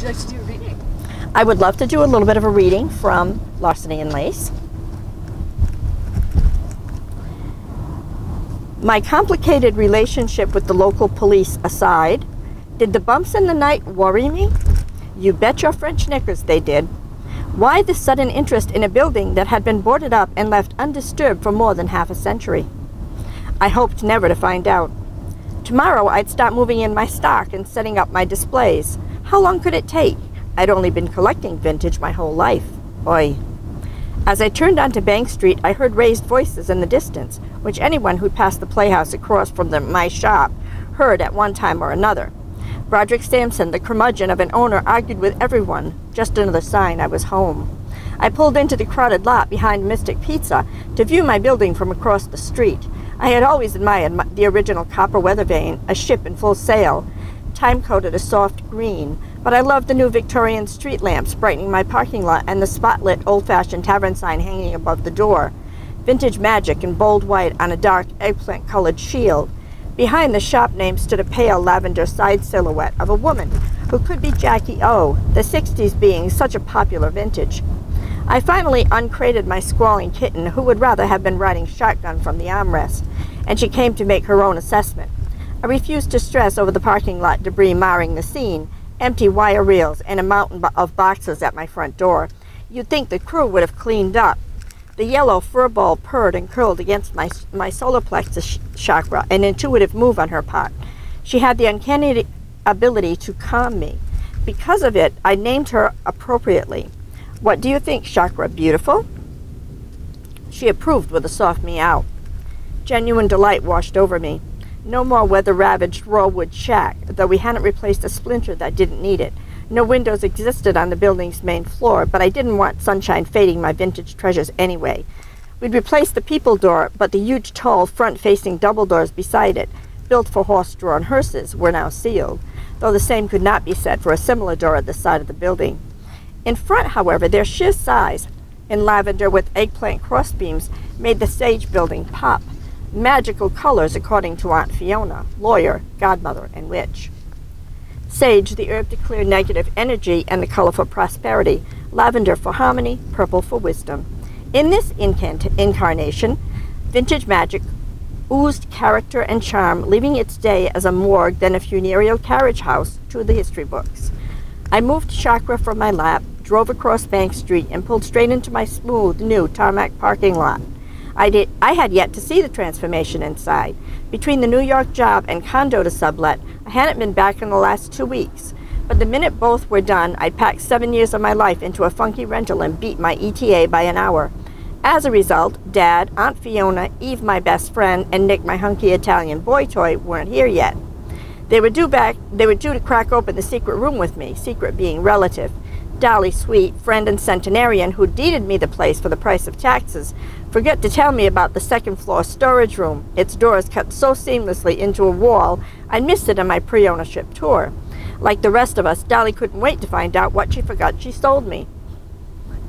Would you like to do a reading? I would love to do a little bit of a reading from Larceny and Lace. My complicated relationship with the local police aside, did the bumps in the night worry me? You bet your French knickers they did. Why this sudden interest in a building that had been boarded up and left undisturbed for more than half a century? I hoped never to find out. Tomorrow I'd start moving in my stock and setting up my displays. How long could it take? I'd only been collecting vintage my whole life. Oi. As I turned onto Bank Street, I heard raised voices in the distance, which anyone who passed the playhouse across from the, my shop heard at one time or another. Broderick Sampson, the curmudgeon of an owner, argued with everyone. Just another sign I was home. I pulled into the crowded lot behind Mystic Pizza to view my building from across the street. I had always admired the original copper weather vane, a ship in full sail, time coated a soft green, but I loved the new Victorian street lamps brightening my parking lot and the spotlit old fashioned tavern sign hanging above the door. Vintage magic in bold white on a dark eggplant colored shield. Behind the shop name stood a pale lavender side silhouette of a woman who could be Jackie O, the 60s being such a popular vintage. I finally uncrated my squalling kitten, who would rather have been riding shotgun from the armrest, and she came to make her own assessment. I refused to stress over the parking lot debris marring the scene, empty wire reels, and a mountain of boxes at my front door. You'd think the crew would have cleaned up, the yellow fur ball purred and curled against my, my solar plexus chakra, an intuitive move on her part. She had the uncanny ability to calm me. Because of it, I named her appropriately. What do you think, Chakra? Beautiful? She approved with a soft meow. Genuine delight washed over me. No more weather ravaged rawwood shack, though we hadn't replaced a splinter that didn't need it. No windows existed on the building's main floor, but I didn't want sunshine fading my vintage treasures anyway. We'd replaced the people door, but the huge, tall, front-facing double doors beside it, built for horse-drawn hearses, were now sealed, though the same could not be said for a similar door at the side of the building. In front, however, their sheer size, in lavender with eggplant crossbeams, made the stage building pop. Magical colors, according to Aunt Fiona, lawyer, godmother, and witch. Sage, the herb to clear negative energy and the color for prosperity. Lavender for harmony, purple for wisdom. In this incarnation, vintage magic oozed character and charm, leaving its day as a morgue then a funereal carriage house to the history books. I moved Chakra from my lap, drove across Bank Street, and pulled straight into my smooth, new tarmac parking lot. I, did, I had yet to see the transformation inside. Between the New York job and condo to sublet, I hadn't been back in the last two weeks. But the minute both were done, I packed seven years of my life into a funky rental and beat my ETA by an hour. As a result, Dad, Aunt Fiona, Eve, my best friend, and Nick, my hunky Italian boy toy, weren't here yet. They were due back. They were due to crack open the secret room with me. Secret being relative. Dolly Sweet, friend and centenarian, who deeded me the place for the price of taxes, forget to tell me about the second floor storage room. Its doors cut so seamlessly into a wall, I missed it on my pre ownership tour. Like the rest of us, Dolly couldn't wait to find out what she forgot she sold me.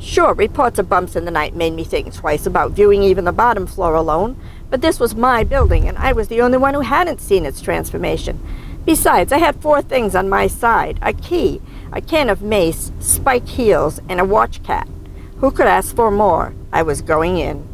Sure, reports of bumps in the night made me think twice about viewing even the bottom floor alone, but this was my building, and I was the only one who hadn't seen its transformation. Besides, I had four things on my side a key, a can of mace, spiked heels, and a watch cat. Who could ask for more? I was going in.